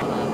Bye.